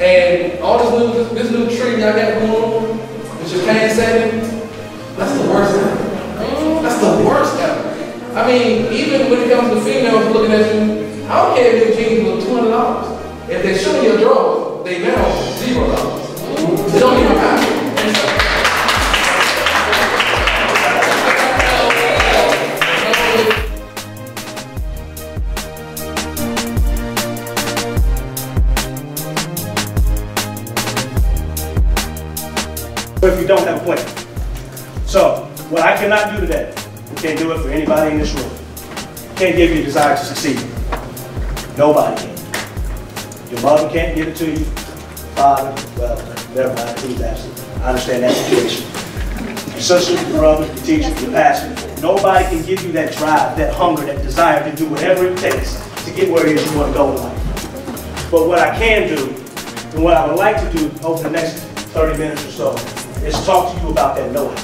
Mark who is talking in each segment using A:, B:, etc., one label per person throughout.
A: And all this little, this little tree y'all got going on, with your cane saving, that's the worst ever. That's the worst ever. I mean, even when it comes to females looking at you, I don't care if your jeans look $200. If they show you a drawer, they know.
B: But if you don't have a plan. So, what I cannot do today, I can't do it for anybody in this room. Can't give you a desire to succeed. Nobody can. Your mother can't give it to you. Father, well, never mind, he's absent. I understand that situation. Your sister, your brother, your teacher, your pastor. Nobody can give you that drive, that hunger, that desire to do whatever it takes to get where it is you want to go in life. But what I can do, and what I would like to do over the next 30 minutes or so, is talk to you about that know-how.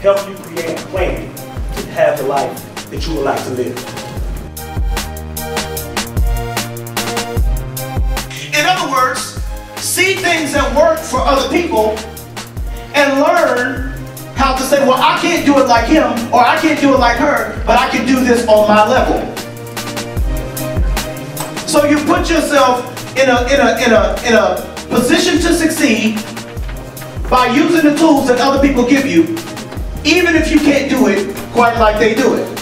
B: Help you create a plan to have the life that you would like to live.
C: In other words, see things that work for other people and learn how to say, well, I can't do it like him or I can't do it like her, but I can do this on my level. So you put yourself in a, in a, in a, in a position to succeed by using the tools that other people give you, even if you can't do it quite like they do it.